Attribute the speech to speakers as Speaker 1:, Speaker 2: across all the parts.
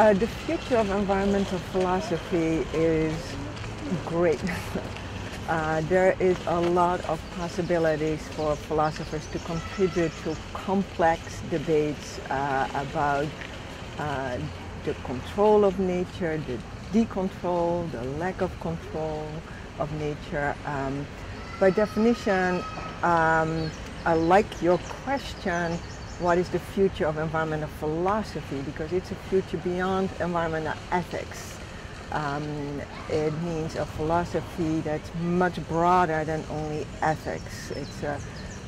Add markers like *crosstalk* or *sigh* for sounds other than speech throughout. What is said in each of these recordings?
Speaker 1: Uh, the future of environmental philosophy is great. *laughs* uh, there is a lot of possibilities for philosophers to contribute to complex debates uh, about uh, the control of nature, the decontrol, the lack of control of nature. Um, by definition, um, I like your question, what is the future of environmental philosophy? Because it's a future beyond environmental ethics. Um, it means a philosophy that's much broader than only ethics. It's a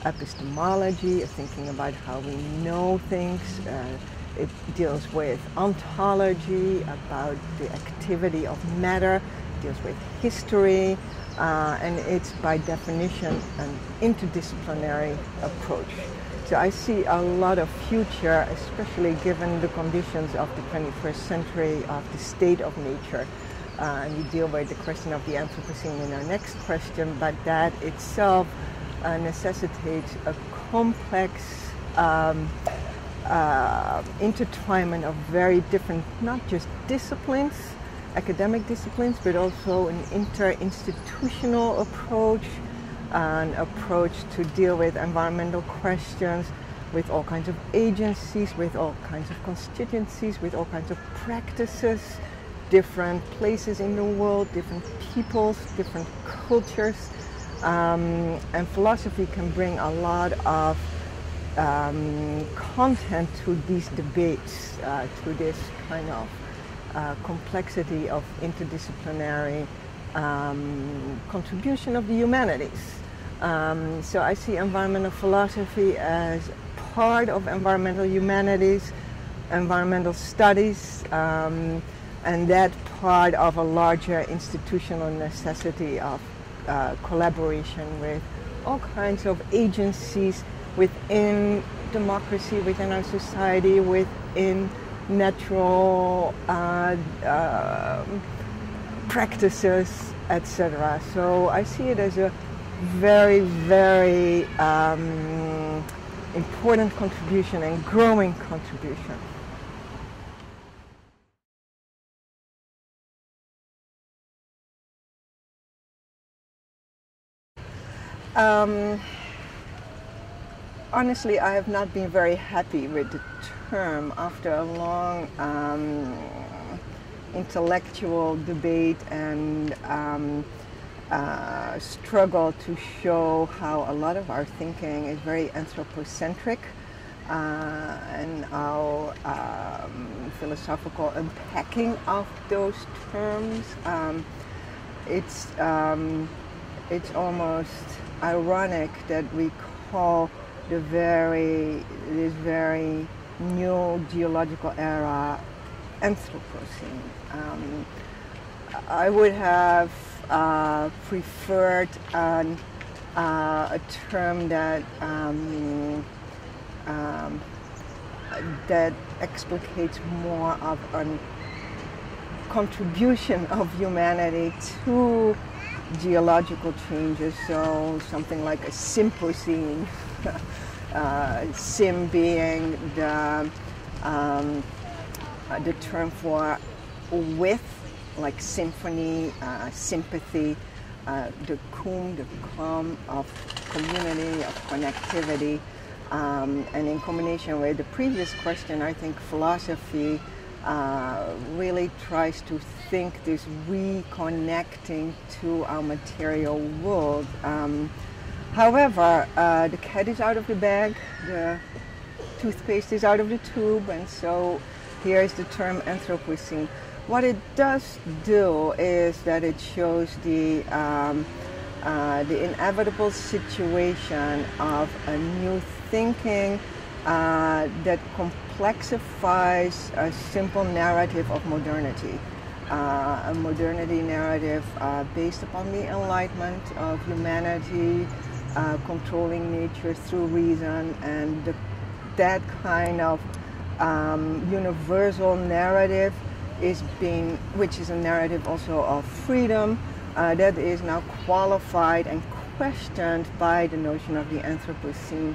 Speaker 1: epistemology, thinking about how we know things. Uh, it deals with ontology, about the activity of matter, it deals with history, uh, and it's by definition an interdisciplinary approach. So I see a lot of future, especially given the conditions of the 21st century of the state of nature. Uh, and we deal with the question of the Anthropocene in our next question, but that itself uh, necessitates a complex um, uh, intertwinement of very different, not just disciplines, academic disciplines, but also an inter-institutional approach, an approach to deal with environmental questions with all kinds of agencies, with all kinds of constituencies, with all kinds of practices, different places in the world, different peoples, different cultures. Um, and philosophy can bring a lot of um, content to these debates, uh, to this kind of uh, complexity of interdisciplinary um, contribution of the humanities. Um, so I see environmental philosophy as part of environmental humanities, environmental studies, um, and that part of a larger institutional necessity of uh, collaboration with all kinds of agencies within democracy, within our society, within natural uh, uh, practices, etc. So I see it as a very, very um, important contribution and growing contribution. Um, honestly, I have not been very happy with the term after a long um, intellectual debate and um, uh, struggle to show how a lot of our thinking is very anthropocentric uh, and our um, philosophical unpacking of those terms. Um, it's, um, it's almost ironic that we call the very, this very new geological era Anthropocene. Um, I would have uh, preferred uh, a term that um, um, that explicates more of a contribution of humanity to geological changes. So something like a Symposium, *laughs* uh, Sim being the um, the term for with like symphony, uh, sympathy, uh, the cum, the cum of community, of connectivity. Um, and in combination with the previous question, I think philosophy uh, really tries to think this reconnecting to our material world. Um, however, uh, the cat is out of the bag, the toothpaste is out of the tube, and so here is the term Anthropocene. What it does do is that it shows the, um, uh, the inevitable situation of a new thinking uh, that complexifies a simple narrative of modernity. Uh, a modernity narrative uh, based upon the enlightenment of humanity, uh, controlling nature through reason, and the, that kind of um, universal narrative is being, which is a narrative also of freedom, uh, that is now qualified and questioned by the notion of the Anthropocene.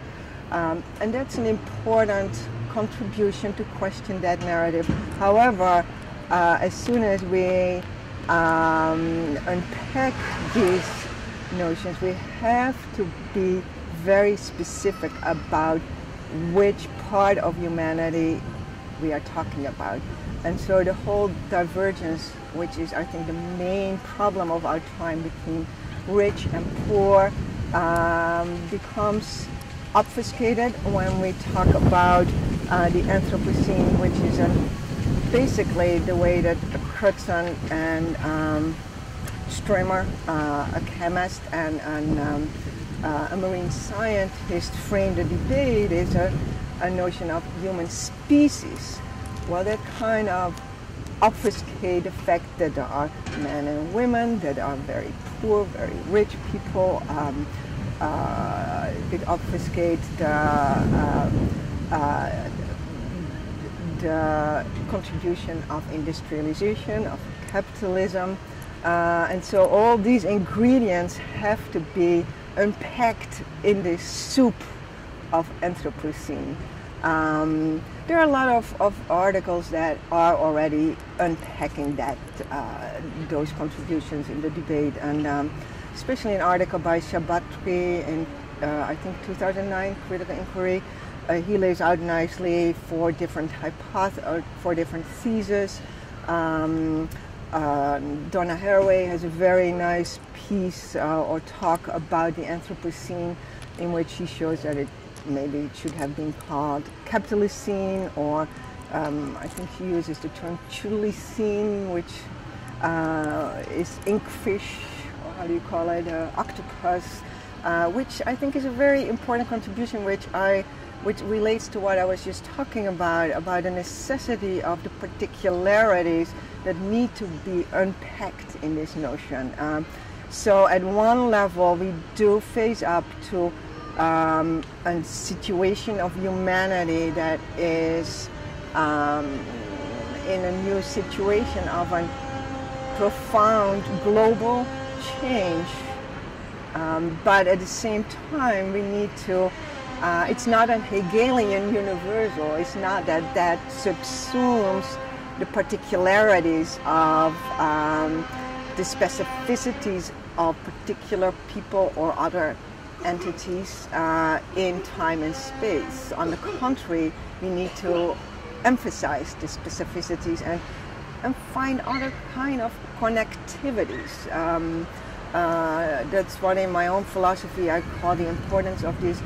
Speaker 1: Um, and that's an important contribution to question that narrative. However, uh, as soon as we um, unpack these notions, we have to be very specific about which part of humanity we are talking about. And so the whole divergence, which is, I think, the main problem of our time between rich and poor, um, becomes obfuscated when we talk about uh, the Anthropocene, which is an, basically the way that Crutzen and um, uh, a chemist and, and um, uh, a marine scientist, framed the debate is a, a notion of human species. Well, that kind of obfuscate the fact that there are men and women that are very poor, very rich people. Um, uh, it obfuscates the, um, uh, the contribution of industrialization, of capitalism. Uh, and so all these ingredients have to be unpacked in this soup of Anthropocene. Um, there are a lot of, of, articles that are already unpacking that uh, those contributions in the debate, and um, especially an article by Chakrabarty in uh, I think 2009 Critical Inquiry. Uh, he lays out nicely four different hypotheses, four different theses. Um, uh, Donna Haraway has a very nice piece uh, or talk about the Anthropocene in which she shows that it maybe it should have been called Capitalocene or um, I think she uses the term Chthulucene, which uh, is inkfish, or how do you call it, uh, octopus, uh, which I think is a very important contribution, which I which relates to what I was just talking about, about the necessity of the particularities that need to be unpacked in this notion. Um, so at one level, we do face up to um, a situation of humanity that is um, in a new situation of a profound global change. Um, but at the same time, we need to uh, it's not a Hegelian universal. It's not that that subsumes the particularities of um, the specificities of particular people or other entities uh, in time and space. On the contrary, we need to emphasize the specificities and, and find other kind of connectivities. Um, uh, that's what in my own philosophy I call the importance of this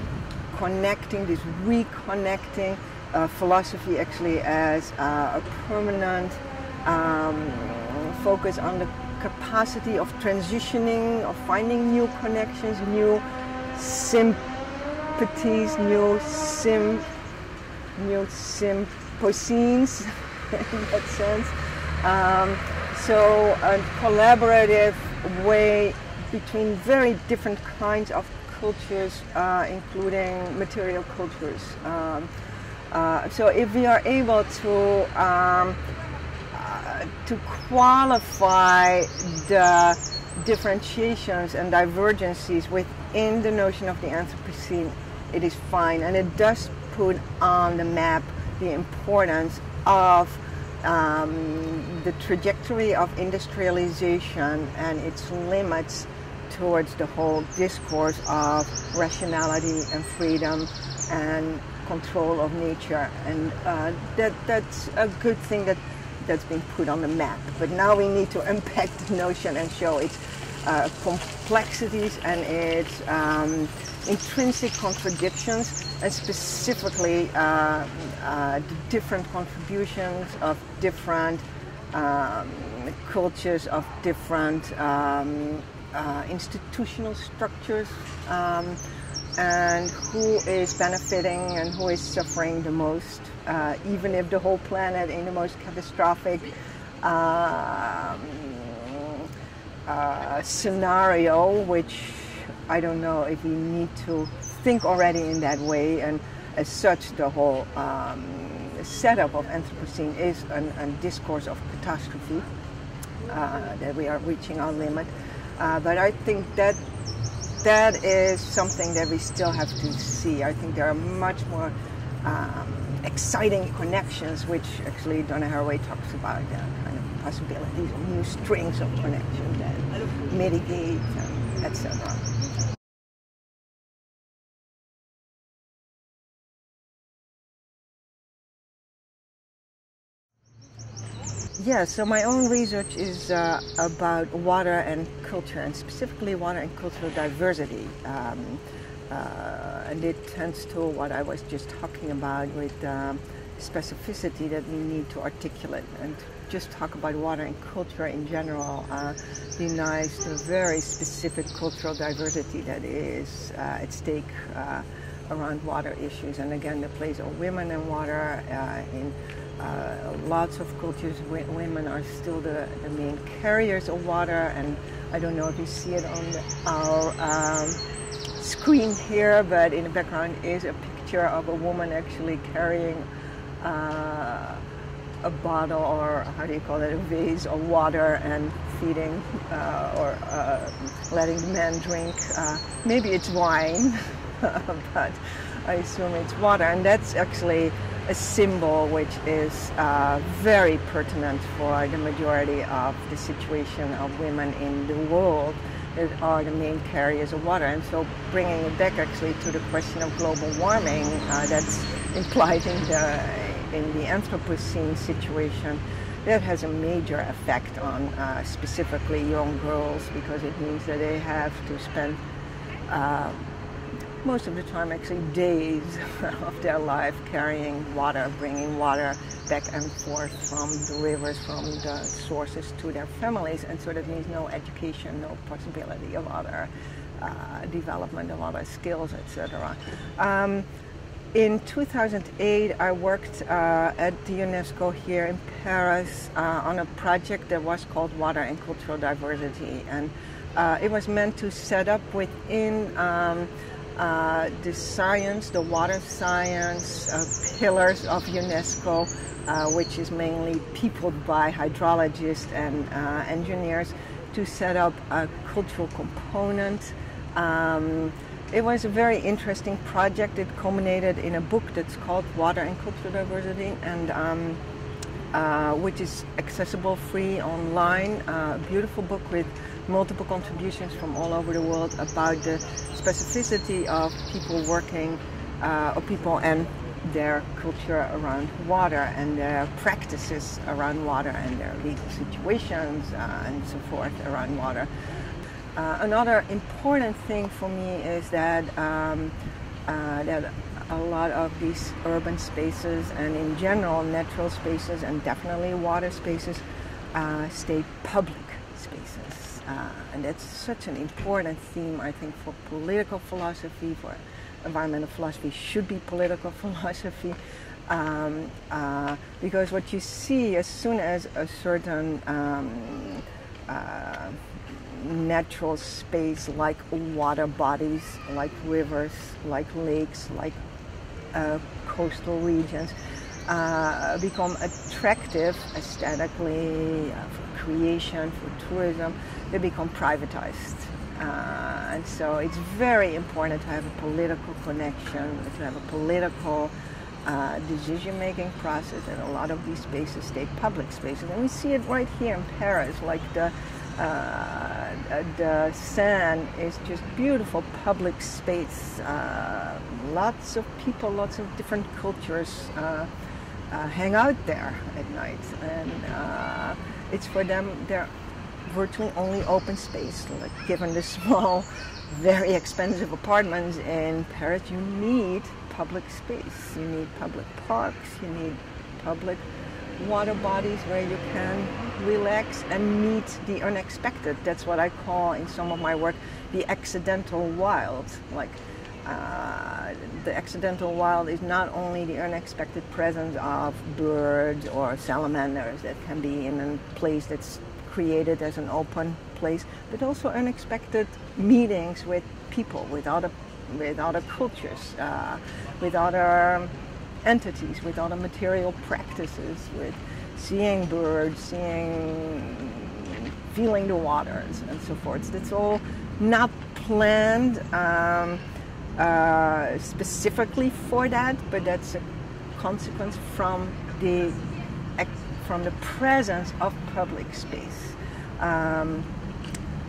Speaker 1: connecting, this reconnecting uh, philosophy actually as uh, a permanent um, focus on the capacity of transitioning, of finding new connections, new sympathies, new symposies *laughs* in that sense. Um, so a collaborative way between very different kinds of cultures, uh, including material cultures. Um, uh, so if we are able to um, uh, to qualify the differentiations and divergencies within the notion of the Anthropocene, it is fine, and it does put on the map the importance of um, the trajectory of industrialization and its limits towards the whole discourse of rationality and freedom and control of nature. And uh, that, that's a good thing that, that's been put on the map. But now we need to *laughs* unpack the notion and show its uh, complexities and its um, intrinsic contradictions, and specifically uh, uh the different contributions of different um, cultures, of different um, uh, institutional structures um, and who is benefiting and who is suffering the most, uh, even if the whole planet in the most catastrophic um, uh, scenario, which I don't know if we need to think already in that way, and as such, the whole um, setup of Anthropocene is a discourse of catastrophe, uh, that we are reaching our limit. Uh, but I think that that is something that we still have to see. I think there are much more um, exciting connections, which actually Donna Haraway talks about, uh, kind of possibilities of new strings of connections that mitigate, um, etc. Yeah, so my own research is uh, about water and culture, and specifically water and cultural diversity. Um, uh, and it tends to what I was just talking about with um, specificity that we need to articulate and just talk about water and culture in general uh, denies the very specific cultural diversity that is uh, at stake uh, around water issues. And again, the place of women and water in uh, lots of cultures, women are still the, the, main carriers of water, and I don't know if you see it on the, our um, screen here, but in the background is a picture of a woman actually carrying uh, a bottle, or how do you call it, a vase of water, and feeding uh, or uh, letting the man drink. Uh, maybe it's wine, *laughs* but I assume it's water, and that's actually a symbol which is uh, very pertinent for the majority of the situation of women in the world that are the main carriers of water. And so bringing it back actually to the question of global warming uh, that's *laughs* implied in the, in the Anthropocene situation, that has a major effect on uh, specifically young girls because it means that they have to spend uh, most of the time, actually days *laughs* of their life carrying water, bringing water back and forth from the rivers, from the sources to their families. And so that means no education, no possibility of other uh, development of other skills, etc. Um, in 2008, I worked uh, at the UNESCO here in Paris uh, on a project that was called Water and Cultural Diversity. And uh, it was meant to set up within um, uh, the science, the water science uh, pillars of UNESCO, uh, which is mainly peopled by hydrologists and uh, engineers, to set up a cultural component. Um, it was a very interesting project. It culminated in a book that's called Water and Cultural Diversity, and um, uh, which is accessible free online. A beautiful book with multiple contributions from all over the world about the specificity of people working, uh, or people and their culture around water and their practices around water and their legal situations uh, and so forth around water. Uh, another important thing for me is that um, uh, that a lot of these urban spaces and in general natural spaces and definitely water spaces uh, stay public spaces. Uh, and that's such an important theme, I think, for political philosophy, for environmental philosophy, should be political *laughs* philosophy. Um, uh, because what you see as soon as a certain um, uh, natural space like water bodies, like rivers, like lakes, like uh, coastal regions, uh, become attractive aesthetically uh, for creation, for tourism, they become privatized. Uh, and so it's very important to have a political connection, to have a political uh, decision-making process, and a lot of these spaces stay public spaces. And we see it right here in Paris, like the uh, the Seine is just beautiful public space. Uh, lots of people, lots of different cultures uh, uh, hang out there at night, and uh, it's for them. They're virtually only open space. Like given the *laughs* small, very expensive apartments in Paris, you need public space. You need public parks. You need public water bodies where you can relax and meet the unexpected. That's what I call in some of my work the accidental wild. Like uh, the accidental wild is not only the unexpected presence of birds or salamanders that can be in a place that's created as an open place, but also unexpected meetings with people, with other, with other cultures, uh, with other entities, with other material practices, with seeing birds, seeing, feeling the waters, and so forth. It's all not planned um, uh, specifically for that, but that's a consequence from the from the presence of public space. Um,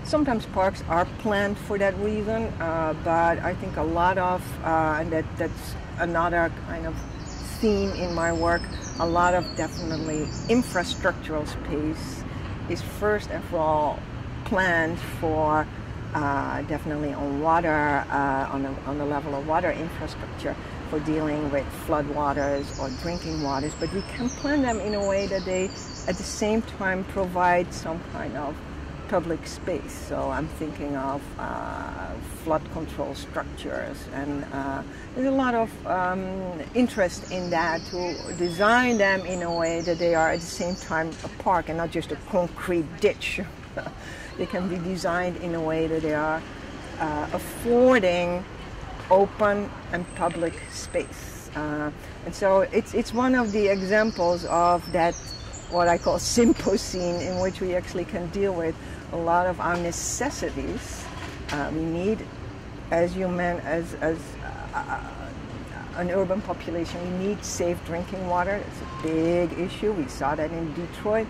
Speaker 1: sometimes parks are planned for that reason, uh, but I think a lot of, uh, and that, that's another kind of theme in my work, a lot of definitely infrastructural space is first and for all planned for uh, definitely on water, uh, on, the, on the level of water infrastructure for dealing with floodwaters or drinking waters, but we can plan them in a way that they at the same time provide some kind of public space. So I'm thinking of uh, flood control structures, and uh, there's a lot of um, interest in that to design them in a way that they are at the same time a park and not just a concrete ditch. *laughs* they can be designed in a way that they are uh, affording open and public space. Uh, and so it's, it's one of the examples of that, what I call Symposcene, in which we actually can deal with a lot of our necessities. Uh, we need, as human, as, as uh, an urban population, we need safe drinking water. It's a big issue. We saw that in Detroit.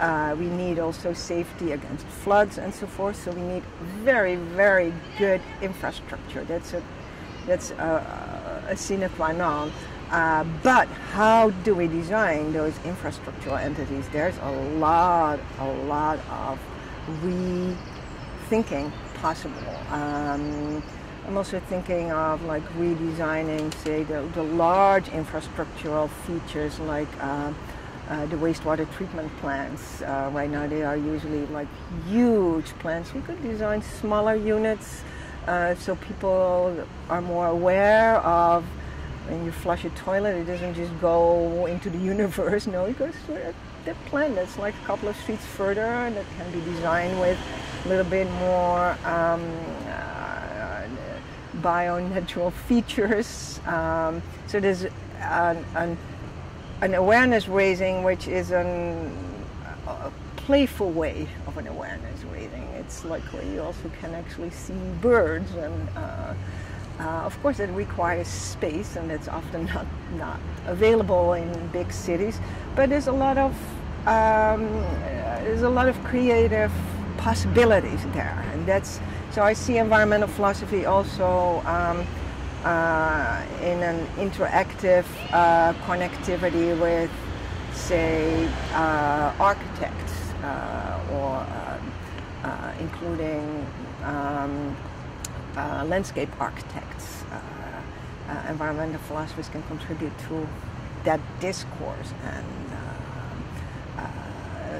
Speaker 1: Uh, we need also safety against floods and so forth. So we need very, very good infrastructure. That's a that's a, a sine qua non. Uh, but how do we design those infrastructural entities? There's a lot, a lot of rethinking possible. Um, I'm also thinking of like redesigning, say, the, the large infrastructural features like uh, uh, the wastewater treatment plants. Uh, right now, they are usually like huge plants. We could design smaller units uh, so people are more aware of when you flush a toilet, it doesn't just go into the *laughs* universe. No, it goes to the plant It's like a couple of streets further, and it can be designed with a little bit more um, uh, bio-natural features. Um, so there's an, an, an, awareness raising, which is an, a playful way of an awareness raising. It's like where you also can actually see birds and uh, uh, of course it requires space and it's often *laughs* not, not available in big cities but there's a lot of um, there's a lot of creative possibilities there. And that's so I see environmental philosophy also um, in an interactive uh, connectivity with say uh, architects uh, or uh, including um, uh, landscape architects. Uh, environmental philosophers can contribute to that discourse and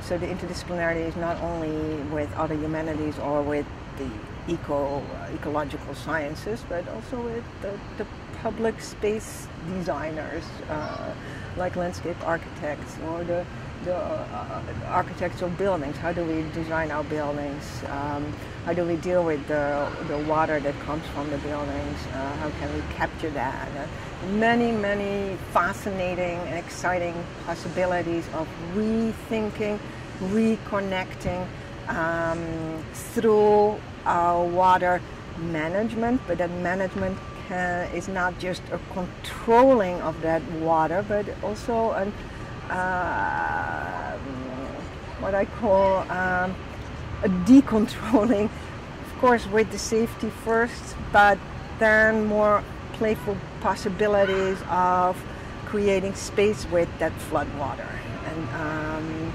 Speaker 1: so the interdisciplinarity is not only with other humanities or with the eco ecological sciences, but also with the, the public space designers, uh, like landscape architects or the the uh, architectural buildings. How do we design our buildings? Um, how do we deal with the, the water that comes from the buildings? Uh, how can we capture that? Uh, many, many fascinating and exciting possibilities of rethinking, reconnecting um, through water management, but that management can, is not just a controlling of that water, but also an uh, what I call um, a decontrolling, of course, with the safety first, but then more playful possibilities of creating space with that flood water. And, um,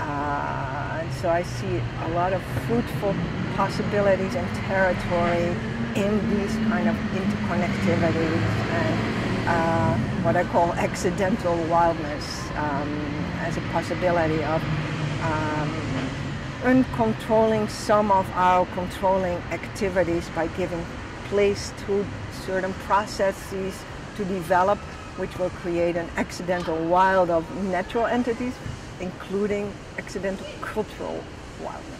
Speaker 1: uh, and so I see a lot of fruitful possibilities and territory in these kind of interconnectivities and uh, what I call accidental wildness um, as a possibility of um, uncontrolling some of our controlling activities by giving place to certain processes to develop which will create an accidental wild of natural entities including accidental cultural wildness.